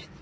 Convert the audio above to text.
it.